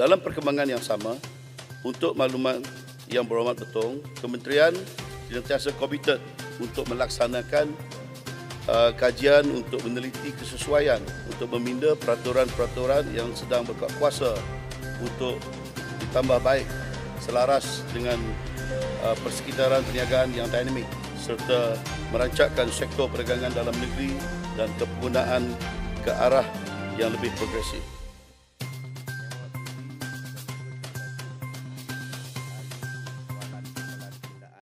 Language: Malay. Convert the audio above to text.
Dalam perkembangan yang sama, untuk makluman yang berhormat betul, Kementerian sentiasa komited untuk melaksanakan uh, kajian untuk meneliti kesesuaian untuk meminda peraturan-peraturan yang sedang berkuat kuasa untuk ditambah baik selaras dengan uh, persekitaran perniagaan yang dinamik serta merancakkan sektor perdagangan dalam negeri dan kegunaan ke arah yang lebih progresif.